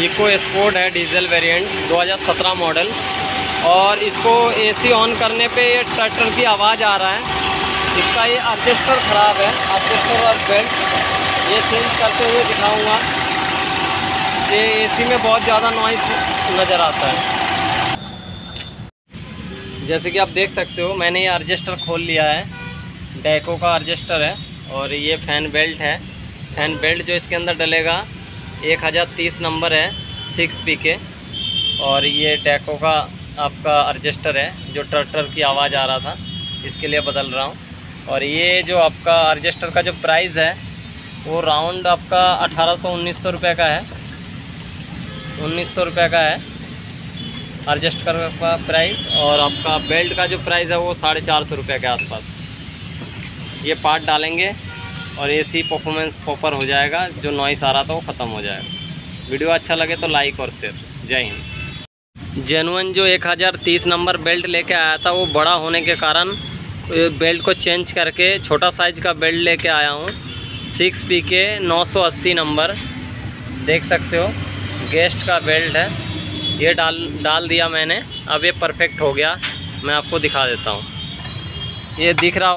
Eco sport है diesel variant 2017 model और इसको एसी ऑन करने पे ये ट्रैक्टर की आवाज़ आ रहा है. इसका ये अर्जेस्टर ख़राब है. अर्जेस्टर और बेल्ट ये चेंज करते हुए दिखाऊँगा ये एसी में बहुत ज़्यादा नॉइस नज़र आता है. जैसे कि आप देख सकते हो, मैंने ये अर्जेस्टर खोल लिया है. डैको का अर्जेस्टर है और ये फ़ैन बेल्ट है. फ़ैन बेल्ट जो इसके अंदर डलेगा एक हज़ार तीस नंबर है सिक्स पी के। और ये टैको का आपका अर्जेस्टर है, जो ट्रैक्टर की आवाज़ आ रहा था, इसके लिए बदल रहा हूँ। और ये जो आपका अर्जेस्टर का जो प्राइस है, वो राउंड आपका अठारह सौ उन्नीस सौ रुपये का है। उन्नीस सौ रुपये का है अर्जेस्टर का प्राइस और आपका बेल्ट का जो प्राइस है, वो साढ़े चार सौ रुपये के आसपास। ये पार्ट डालेंगे। और ए सी परफॉर्मेंस प्रॉपर हो जाएगा, जो नॉइस आ रहा था वो ख़त्म हो जाएगा। वीडियो अच्छा लगे तो लाइक और शेयर जय हिंद। जेनुअन जो एक हज़ार तीस नंबर बेल्ट लेके आया था, वो बड़ा होने के कारण बेल्ट को चेंज करके, छोटा साइज़ का बेल्ट लेके आया हूँ। सिक्स पी के नौ सौ अस्सी नंबर देख सकते हो गेस्ट का बेल्ट है। ये डाल डाल दिया मैंने। अब ये परफेक्ट हो गया। मैं आपको दिखा देता हूँ। ये दिख रहा